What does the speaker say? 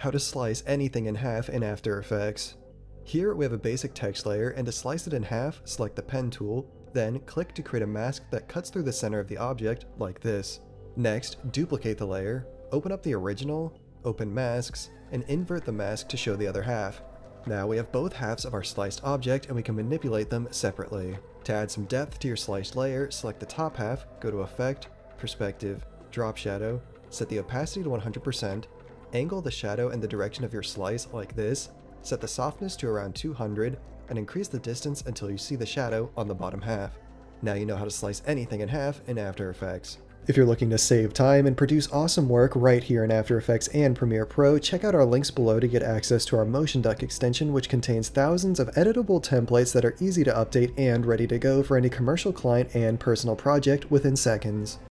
How to slice anything in half in After Effects. Here we have a basic text layer and to slice it in half, select the pen tool, then click to create a mask that cuts through the center of the object like this. Next, duplicate the layer, open up the original, open masks, and invert the mask to show the other half. Now we have both halves of our sliced object and we can manipulate them separately. To add some depth to your sliced layer, select the top half, go to Effect, Perspective, Drop Shadow, set the opacity to 100%, angle the shadow in the direction of your slice like this, set the softness to around 200, and increase the distance until you see the shadow on the bottom half. Now you know how to slice anything in half in After Effects. If you're looking to save time and produce awesome work right here in After Effects and Premiere Pro, check out our links below to get access to our Motion Duck extension which contains thousands of editable templates that are easy to update and ready to go for any commercial client and personal project within seconds.